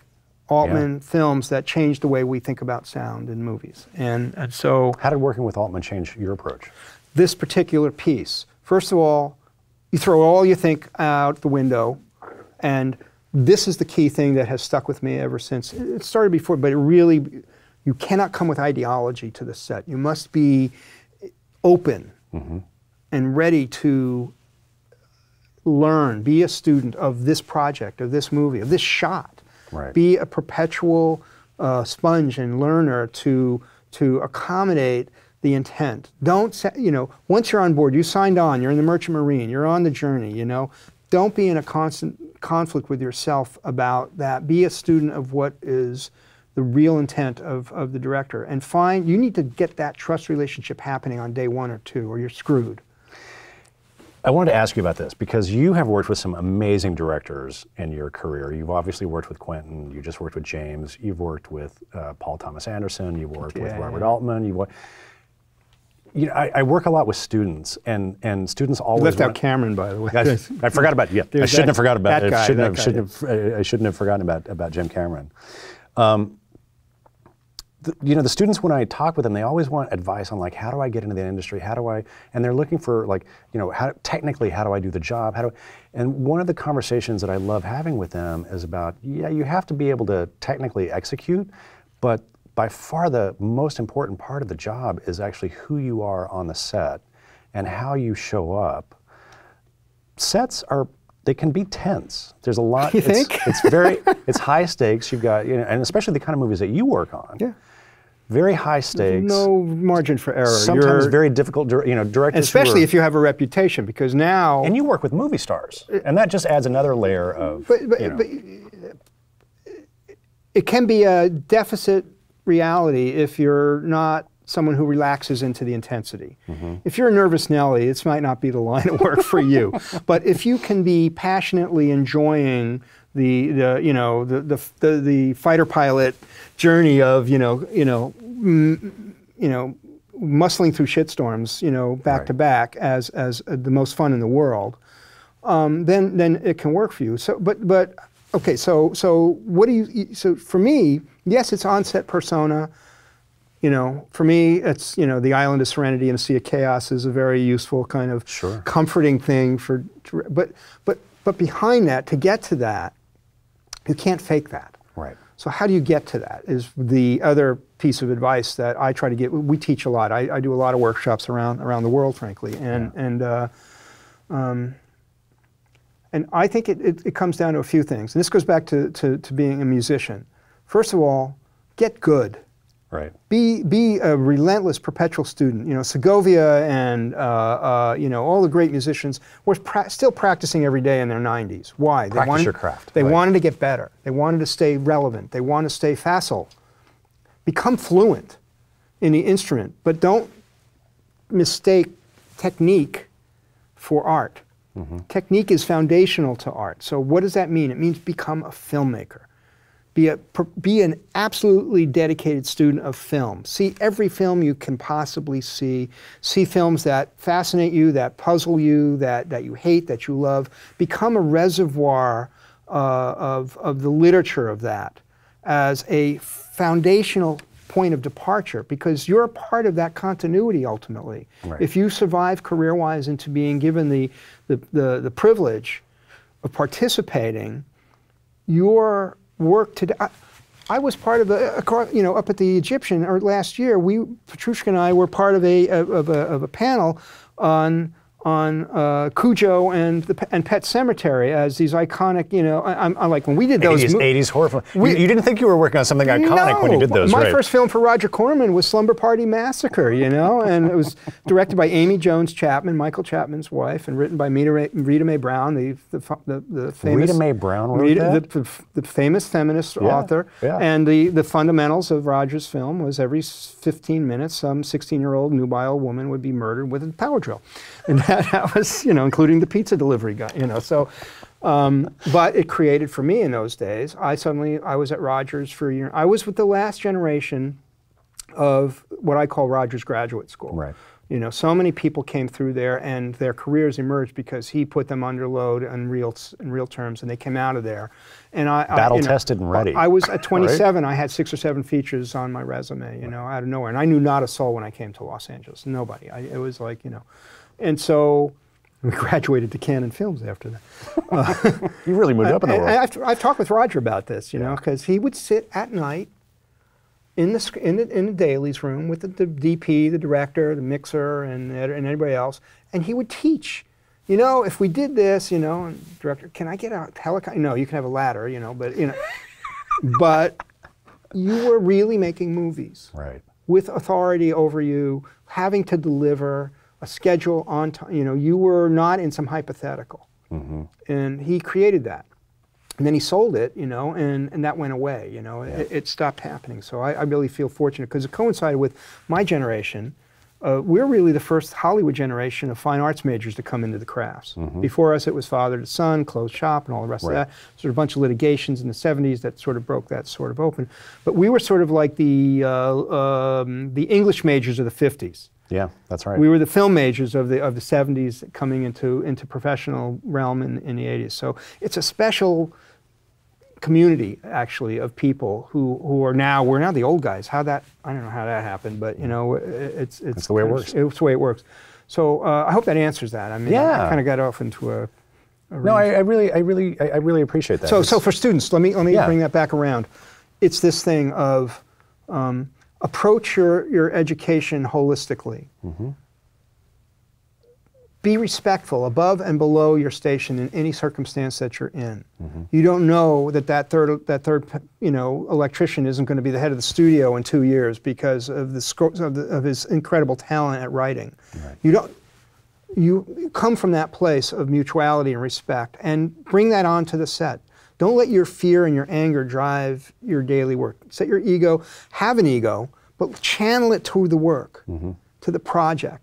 Altman films that changed the way we think about sound in movies. And, and so How did working with Altman change your approach? This particular piece, first of all, you throw all you think out the window, and this is the key thing that has stuck with me ever since. It started before, but it really, you cannot come with ideology to the set. You must be open and ready to learn, be a student of this project, of this movie, of this shot. Right. Be a perpetual uh, sponge and learner to to accommodate the intent. Don't you know? Once you're on board, you signed on. You're in the merchant marine. You're on the journey. You know. Don't be in a constant conflict with yourself about that. Be a student of what is the real intent of, of the director and find you need to get that trust relationship happening on day one or two or you're screwed. I wanted to ask you about this because you have worked with some amazing directors in your career. You've obviously worked with Quentin. You just worked with James. You've worked with uh, Paul Thomas Anderson. You've worked with Robert yeah. Altman. You, you know, I, I work a lot with students, and and students always Left out Cameron, by the way. Guys, I forgot about yeah. I shouldn't that- have forgot about that I guy, shouldn't that have, guy, shouldn't have I shouldn't have forgotten about about Jim Cameron. Um, the, you know, the students when I talk with them, they always want advice on like how do I get into the industry? How do I? And they're looking for like you know how technically how do I do the job? How do? And one of the conversations that I love having with them is about yeah, you have to be able to technically execute, but by far the most important part of the job is actually who you are on the set and how you show up sets are they can be tense. There's a lot. You it's, think? it's very it's high stakes. You've got you know, and especially the kind of movies that you work on. Yeah. Very high stakes. No margin for error. Sometimes You're- very difficult. You know, directors. especially are- if you have a reputation, because now. and you work with movie stars, uh, and that just adds another layer of. but, but, you know, but uh, it can be a deficit reality if you're not someone who relaxes into the intensity. Mm-hmm. If you're a nervous Nelly, this might not be the line of work for you. But if you can be passionately enjoying the, the you know the, the, the, the fighter pilot journey of you know you know mm, you know muscling through shitstorms you know back Right. to back as as uh, the most fun in the world um, then then it can work for you. So, but but okay. So so what do you? So for me, yes, it's onset persona. You know, for me, it's you know the island of serenity and a sea of chaos is a very useful kind of Sure. comforting thing for. But but but behind that, to get to that, you can't fake that. right. So how do you get to that? Is the other piece of advice that I try to get. We teach a lot. I, I do a lot of workshops around around the world, frankly, and and. Uh, and I think it, it, it comes down to a few things. And this goes back to, to, to being a musician. First of all, get good. Right. Be, be a relentless, perpetual student. You know, Segovia and, uh, uh, you know, all the great musicians were pra- still practicing every day in their 90s. Why? They Practice wanted, your craft, They right. wanted to get better. They wanted to stay relevant. They wanted to stay facile. Become fluent in the instrument, but don't mistake technique for art. Technique is foundational to art. So what does that mean? It means become a filmmaker. Be, a, be an absolutely dedicated student of film. See every film you can possibly see. See films that fascinate you, that puzzle you, that, that you hate, that you love. Become a reservoir uh, of, of the literature of that as a foundational point of departure because you're a part of that continuity ultimately. Right. If you survive career wise into being given the, the, the, the privilege of participating, your work today. I, was part of a, a, you know, up at the Egyptian or last year. We, Petrushka and I, were part of a of a, of a panel on on uh, Cujo and the and Pet Sematary as these iconic, you know, I, I'm, I like when we did those. 80s, mo- 80s horror film. We- you, you didn't think you were working on something iconic when you did those, my right? first film for Roger Corman was Slumber Party Massacre, you know, and it was directed by Amy Jones Chapman, Michael Chapman's wife, and written by Rita, Mae- Rita Mae Brown, the the, the, the famous Rita Mae Brown Rita-? The, the, the famous feminist Yeah, author, yeah. and the the fundamentals of Roger's film was every 15 minutes, some 16-year-old nubile woman would be murdered with a power drill, and that, was you know, including the pizza delivery guy, you know, so. Um, but it created for me in those days. I suddenly I was at Rogers for a year. I was with the last generation of what I call Rogers Graduate School. Right. You know, so many people came through there, and their careers emerged because he put them under load in real in real terms, and they came out of there. And I I- Battle you know, tested and ready. I was at 27. I had six or seven features on my resume. You know, out of nowhere, and I knew not a soul when I came to Los Angeles. Nobody. I, it was like you know, and so we graduated to Cannon Films after that. You really moved up in the world. I've, I've talked with Roger about this, you know, because he would sit at night in the, in the in the dailies room with the, the DP, the director, the mixer, and and everybody else, and he would teach. You know, if we did this, you know, and director, can I get a helicopter? No, you can have a ladder, you know, but you know, but you were really making movies right. with authority over you, having to deliver a schedule on time. You know, you were not in some hypothetical. Mm-hmm. And he created that. And then he sold it, you know, and, and that went away, you know, it, it stopped happening. So I, I really feel fortunate because it coincided with my generation. Uh, we're really the first Hollywood generation of fine arts majors to come into the crafts. Before us, it was father to son, closed shop, and all the rest Right. of that. Sort of a bunch of litigations in the 70s that sort of broke that sort of open. But we were sort of like the, uh, um, the English majors of the 50s. Yeah, that's right. We were the film majors of the of the 70s coming into into professional realm in, in the 80s. So it's a special community actually of people who, who are now we're now the old guys. How that I don't know how that happened, but you know it- it's it's the way it works. It's the way it works. So uh, I hope that answers that. I mean, yeah. I, Yeah. kind of got off into a. a no, I, I really, I really, I, I really appreciate that. so, It's- so for students, let me let me Yeah. bring that back around. It's this thing of um, approach your your education holistically. Be respectful above and below your station in any circumstance that you're in. Mm-hmm. You don't know that that third that third you know electrician isn't going to be the head of the studio in two years because of the, of, the, of his incredible talent at writing. You don't. You come from that place of mutuality and respect, and bring that onto the set. Don't let your fear and your anger drive your daily work. Set your ego, have an ego, but channel it to the work, mm-hmm. to the project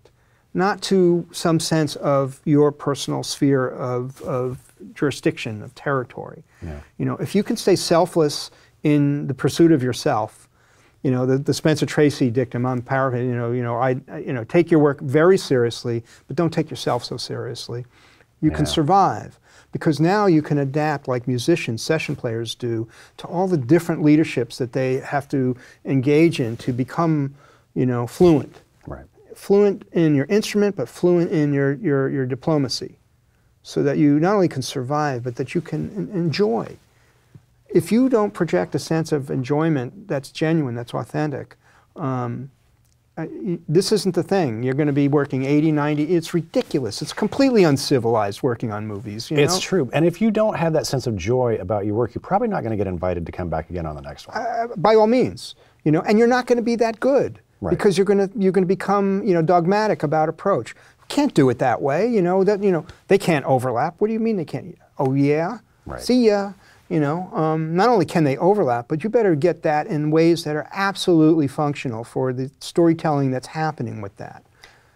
not to some sense of your personal sphere of, of jurisdiction, of territory. Yeah. You know, if you can stay selfless in the pursuit of yourself, you know, the, the Spencer Tracy dictum, I'm paraphrasing, you know, you know, I, I- you know, take your work very seriously, but don't take yourself so seriously. You can survive because now you can adapt like musicians, session players do, to all the different leaderships that they have to engage in to become, you know, fluent. Fluent in your instrument, but fluent in your, your, your diplomacy, so that you not only can survive, but that you can en- enjoy. If you don't project a sense of enjoyment that's genuine, that's authentic, um, y- this isn't the thing. You're going to be working 80, 90. It's ridiculous. It's completely uncivilized working on movies. You It's know? true. And if you don't have that sense of joy about your work, you're probably not going to get invited to come back again on the next one. Uh, by all means, you know, and you're not going to be that good Right. because you're going to you're going to become you know dogmatic about approach. Can't do it that way, you know. That you know they can't overlap. What do you mean they can't? Oh yeah, Right. see ya. You know, um, not only can they overlap, but you better get that in ways that are absolutely functional for the storytelling that's happening with that.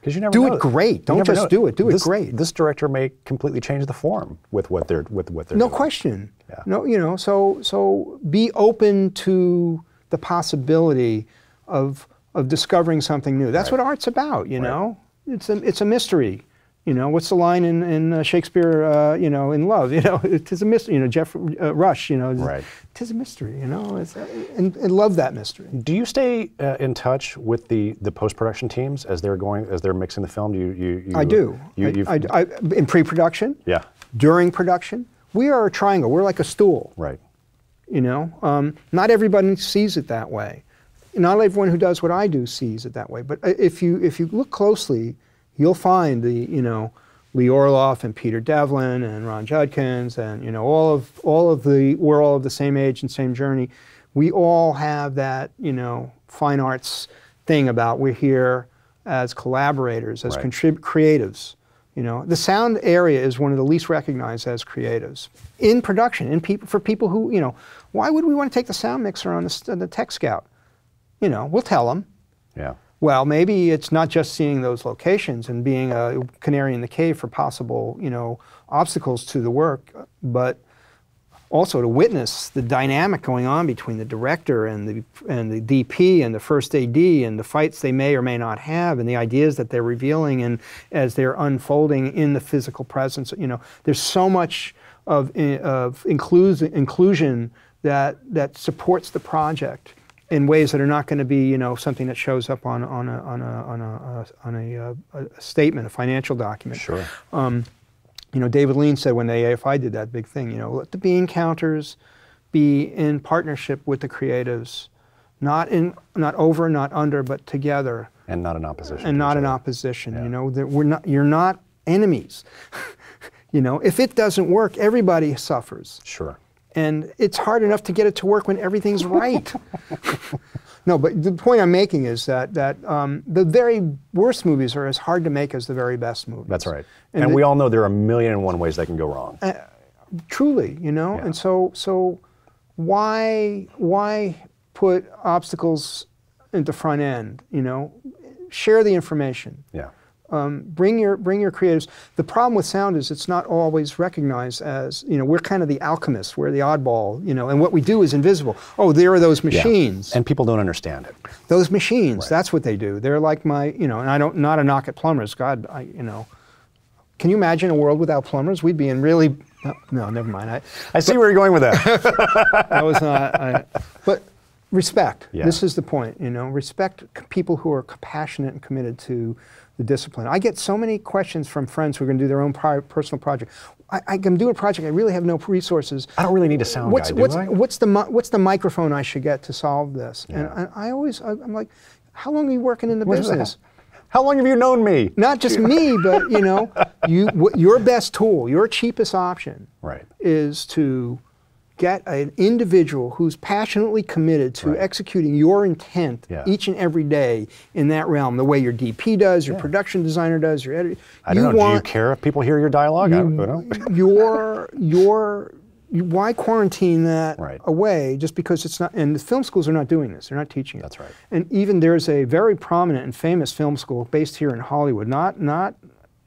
Because you never Do it know. great. Don't just do it. Do it great. This director may completely change the form with what they're with what they're No doing. question. Yeah. No, you know, so so be open to the possibility of of discovering something new. That's Right. what art's about, you know. It's a it's a mystery. You know, what's the line in, in uh, Shakespeare, uh, you know, in Love? You know, it is a mystery. You know, Jeff uh, Rush, you know, Right. it is a mystery, you know, it's, uh, and, and love that mystery. Do you stay uh, in touch with the, the post production teams as they're going as they're mixing the film? Do you, you, you I do. You, I, I, I, in pre-production, yeah. during production, we are a triangle. We're like a stool. Right. You know, um, not everybody sees it that way. Not everyone who does what I do sees it that way. But uh, if you if you look closely, you'll find the you know Lee Orloff and Peter Devlin and Ron Judkins and you know all of all of the we're all of the same age and same journey. We all have that you know fine arts thing about we're here as collaborators, as Right. creatives. You know, the sound area is one of the least recognized as creatives in production. In people for people who you know, why would we want to take the sound mixer on the, on the Tech Scout? You know, we'll tell them. Yeah. Well, maybe it's not just seeing those locations and being a canary in the cave for possible, you know, obstacles to the work, but also to witness the dynamic going on between the director and the and the DP and the first AD and the fights they may or may not have and the ideas that they're revealing and as they're unfolding in the physical presence. You know, there's so much of eh, of inclusion inclusion that that supports the project in ways that are not going to be, you know, something that shows up on on a on a on a, uh, on a, uh, a statement, a financial document. Sure. You know, David Lean said when the AFI did that big thing, you know, let the bean counters be in partnership with the creatives, not in not over, not under, but together, And not in opposition. and not in opposition. Yeah. You know, that we're not. You're not enemies. you know, if it doesn't work, everybody suffers. Sure. And it's hard enough to get it to work when everything's right. no, but the point I'm making is that that um, the very worst movies are as hard to make as the very best movies. That's right. And And, the- we all know there are a million and one ways that can go wrong. truly, you know. Yeah. And so so why why put obstacles at the front end? You know, share the information. yeah. Um, bring your bring your creatives. The problem with sound is it's not always recognized as you know we're kind of the alchemists, we're the oddball, you know, and what we do is invisible. Oh, there are those Yeah. machines. And people don't understand it. those machines, Right. that's what they do. They're like my you know, and I don't not a knock at plumbers. God, I you know, can you imagine a world without plumbers? We'd be in really no, no never mind. I, I see where you're going with that. I was not. I, but respect. Yeah. This is the point. You know, respect people who are compassionate and committed to the discipline. I get so many questions from friends who are going to do their own personal project. I, I'm doing a project. I really have no resources. I don't really need a sound What's guy, do what's I? what's the what's the microphone I should get to solve this? Yeah. And I, I always I, I'm like, how long are you working in the business? How long have you known me? Not just me, but you know, you your best tool, your cheapest option, Right. is to get an individual who's passionately committed to Right. executing your intent Yeah. each and every day in that realm, the way your DP does, your production designer does, your editor. I don't know. Do you care if people hear your dialogue? I don't know. your your why quarantine that Right. away just because it's not and the film schools are not doing this they're not teaching it That's right. and even there's a very prominent and famous film school based here in hollywood not not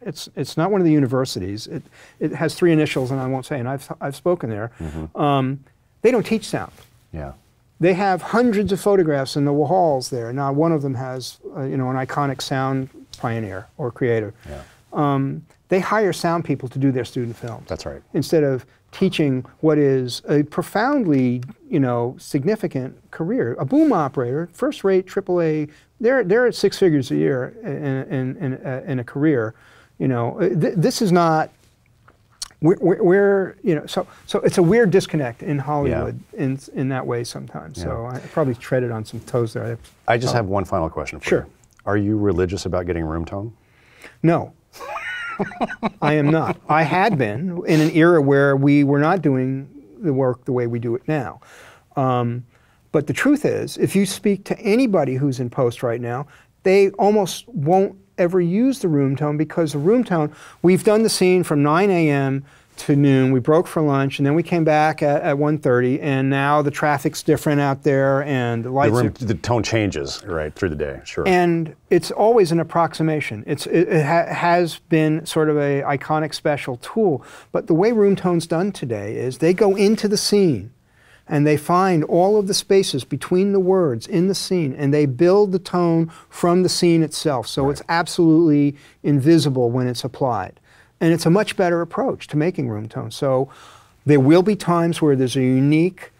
it's it's not one of the universities it it has three initials and i won't say and i've i've spoken there Mm-hmm. um, they don't teach sound Yeah. they have hundreds of photographs in the halls there. Not one of them has, uh, you know, an iconic sound pioneer or creator. Yeah. Um, they hire sound people to do their student films. That's right. Instead of teaching what is a profoundly, you know, significant career. A boom operator, first-rate AAA, they're they're at six figures a year in in in, uh, in a career. You know, Uh, th- this is not we're, we're, you know, so so it's a weird disconnect in Hollywood in in that way sometimes. So I probably treaded on some toes there. I just have one final question for Sure. you. Are you religious about getting room tone? No, I am not. I had been in an era where we were not doing the work the way we do it now. Um, but the truth is, if you speak to anybody who's in post right now, they almost won't ever use the room tone because the room tone, we've done the scene from 9 a.m. to noon. We broke for lunch and then we came back at, at 1.30 and now the traffic's different out there and the The, lights room, are the tone changes right through the day. Sure. and it's always an approximation. It's, it it ha- has been sort of a iconic special tool, but the way room tone's done today is they go into the scene and they find all of the spaces between the words in the scene and they build the tone from the scene itself. So it's absolutely invisible when it's applied. And it's a much better approach to making room tone. So there will be times where there's a unique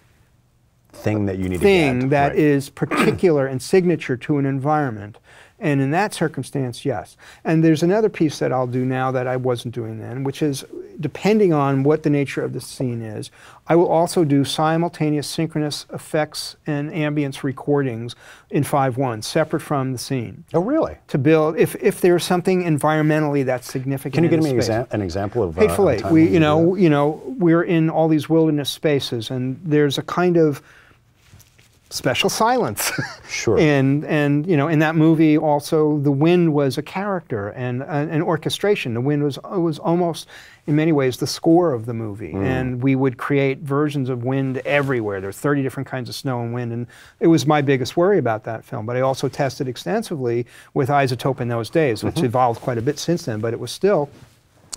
thing that you need thing to get. that right. is particular and signature to an environment. And in that circumstance, yes. And there's another piece that I'll do now that I wasn't doing then, which is depending on what the nature of the scene is, I will also do simultaneous synchronous effects and ambience recordings in 5.1, separate from the scene. Oh, really? To build, if, if there's something environmentally that's significant. Can you give me exa- an example of uh, Hateful a Eight. We, you know, you know, we're in all these wilderness spaces, and there's a kind of special silence. Sure. and and you know, in that movie, also the wind was a character and an, an orchestration. The wind was was almost, in many ways, the score of the movie. Mm. And we would create versions of wind everywhere. There's 30 different kinds of snow and wind, and it was my biggest worry about that film. But I also tested extensively with iZotope in those days, which Mm-hmm. evolved quite a bit since then. But it was still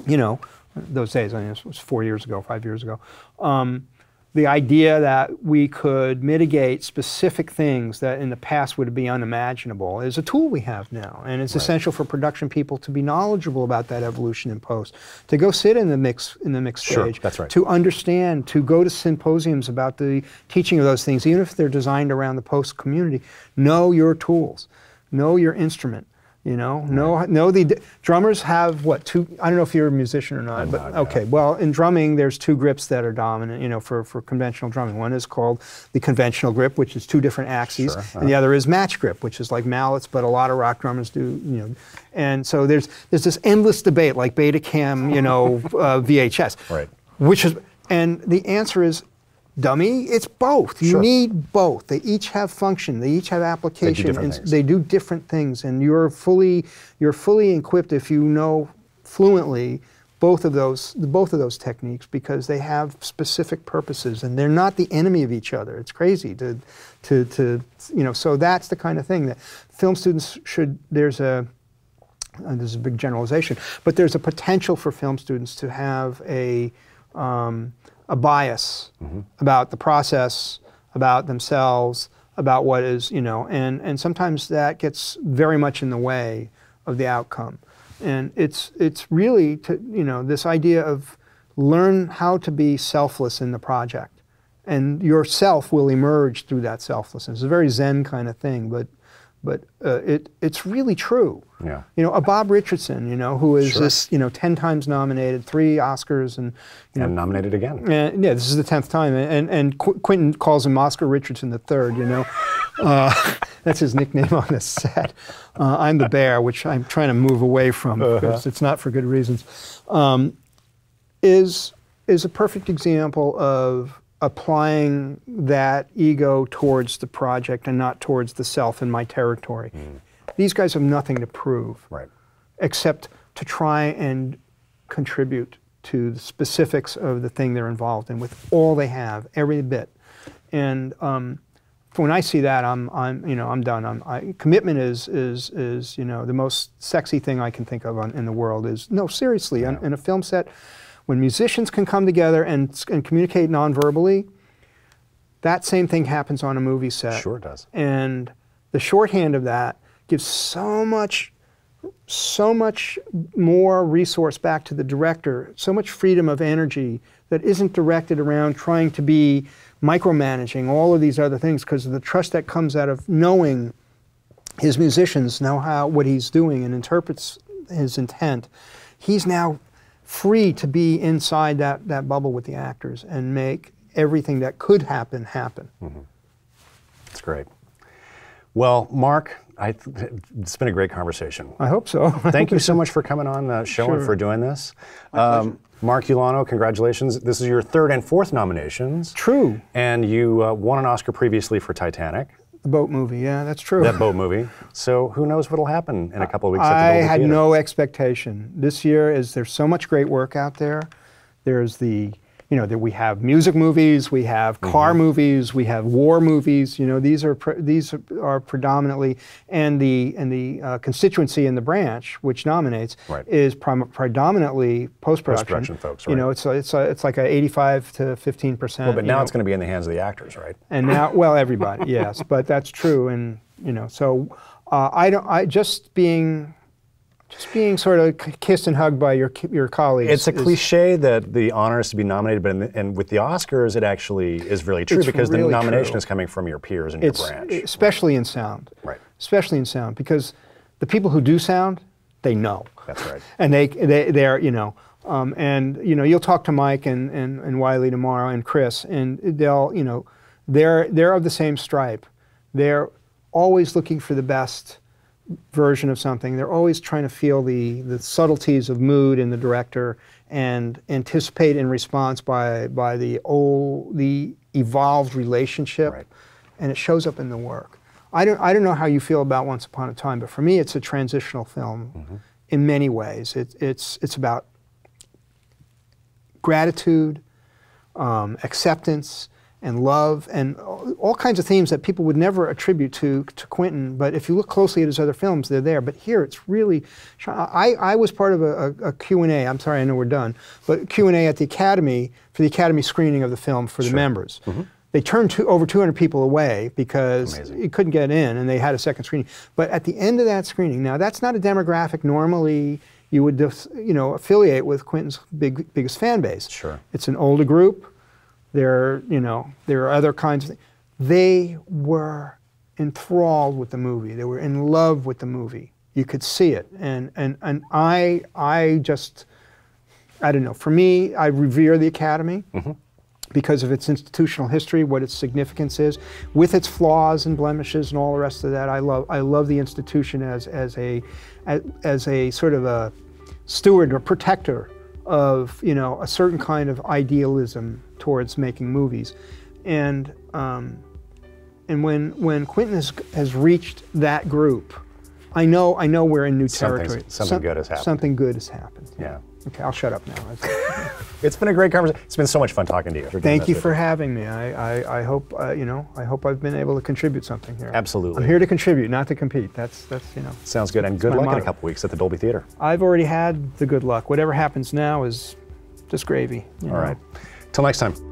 you know, those days, I mean, it was four years ago, five years ago. Um, the idea that we could mitigate specific things that in the past would be unimaginable is a tool we have now. And it's essential for production people to be knowledgeable about that evolution in post, to go sit in the mix in the mix Sure, stage, that's right. to understand, to go to symposiums about the teaching of those things, even if they're designed around the post community. Know your tools, know your instrument. You know, know know the drummers have what two? I don't know if you're a musician or not, I'm but not, no. okay. Well, in drumming, there's two grips that are dominant. You know, for for conventional drumming, one is called the conventional grip, which is two different axes, Sure, and the other is match grip, which is like mallets, but a lot of rock drummers do. You know, and so there's there's this endless debate, like Betacam, you know, uh, VHS, Right. Which is, and the answer is. Dummy, it's both. You Sure. need both. They each have function. They each have application. different and they do different things, and you're fully you're fully equipped if you know fluently both of those both of those techniques because they have specific purposes and they're not the enemy of each other. It's crazy to to to you know. So that's the kind of thing that film students should. There's a uh, this is a big generalization, but there's a potential for film students to have a, um, a bias mm-hmm. about the process, about themselves, about what is, you know, and, and sometimes that gets very much in the way of the outcome. And it's, it's really, to, you know, this idea of learn how to be selfless in the project. And yourself will emerge through that selflessness. It's a very Zen kind of thing, but, but uh, it, it's really true. Yeah. You know, a Bob Richardson, you know, who is Sure. this, you know, 10 times nominated, three Oscars, and, you know, and nominated again. and, yeah, this is the 10th time. And, and Qu- Quentin calls him Oscar Richardson III, you know. Uh, that's his nickname on the set. Uh, I'm the bear, which I'm trying to move away from because it's not for good reasons. Um, is is a perfect example of applying that ego towards the project and not towards the self in my territory. These guys have nothing to prove Right. except to try and contribute to the specifics of the thing they're involved in with all they have, every bit. And um, when I see that, I'm, I'm, you know, I'm done. I'm, I, commitment is, is, is, you know, the most sexy thing I can think of on, in the world. Is no, seriously, on, in a film set, when musicians can come together and, and communicate non-verbally, that same thing happens on a movie set. Sure does. And the shorthand of that gives so much so much more resource back to the director, so much freedom of energy that isn't directed around trying to be micromanaging all of these other things because of the trust that comes out of knowing his musicians know how what he's doing and interprets his intent. He's now free to be inside that, that bubble with the actors and make everything that could happen happen. That's great. Well, Mark, I, it's been a great conversation. I hope so. Thank you so much for coming on the show and for doing this. Um, Mark Ulano, congratulations. This is your third and fourth nominations. True. And you uh, won an Oscar previously for Titanic, The boat movie, yeah, that's true. that boat movie. So who knows what'll happen in a couple of weeks at the I had Theater. no expectation. This year is there's so much great work out there. There's the you know that we have music movies, we have Mm-hmm. car movies, we have war movies. You know these are pre- these are predominantly and the and the uh, constituency in the branch which nominates Right. is predominantly post production. Post-production folks, You know it's a, it's a, it's like a 85 to 15 percent. Well, but now it's going to be in the hands of the actors, right? And now, well, everybody, yes, but that's true, and you know, so uh, I don't. I just being, just being sort of kissed and hugged by your your colleagues. It's a is- cliche that the honor is to be nominated, but in the, and with the Oscars, it actually is really true because the nomination true. is coming from your peers in It's your branch. especially in sound, Right. Especially in sound, because the people who do sound, they know. That's right. and they they they're you know. Um, and you know you'll talk to Mike and, and, and Wylie tomorrow and Chris and they'll you know they're they're of the same stripe. They're always looking for the best version of something. They're always trying to feel the the subtleties of mood in the director and anticipate in response by by the old the evolved relationship, Right. and it shows up in the work. I don't I don't know how you feel about Once Upon a Time, but for me it's a transitional film in many ways. It, it's it's about gratitude, um, acceptance, and love, and all kinds of themes that people would never attribute to, to Quentin. But if you look closely at his other films, they're there. But here, it's really. I, I was part of a, a, a Q&A. I'm sorry, I know we're done. But Q&A at the Academy for the Academy screening of the film for the members. Mm-hmm. They turned to, over 200 people away because Amazing. you couldn't get in, and they had a second screening. But at the end of that screening, now that's not a demographic normally you would, you know, affiliate with Quentin's big, biggest fan base. Sure. It's an older group. There, you know, there are other kinds of things. They were enthralled with the movie. They were in love with the movie. You could see it, and and and I I just I don't know. For me, I revere the Academy mm-hmm. because of its institutional history, what its significance is, with its flaws and blemishes and all the rest of that. I love I love the institution as as a as, as a sort of a steward or protector of you know a certain kind of idealism towards making movies, and um, and when when Quentin has, has reached that group, I know I know we're in new Something's- territory. something good has happened. Something good has happened. Yeah. Okay, I'll shut up now. It's been a great conversation. It's been so much fun talking to you. Thank you for having me. I, I, I hope uh, you know. I hope I've been able to contribute something here. Absolutely. I'm here to contribute, not to compete. That's that's you know. Sounds good. And good luck in a couple weeks at the Dolby Theater. I've already had the good luck. Whatever happens now is just gravy. you All know. right. Till next time.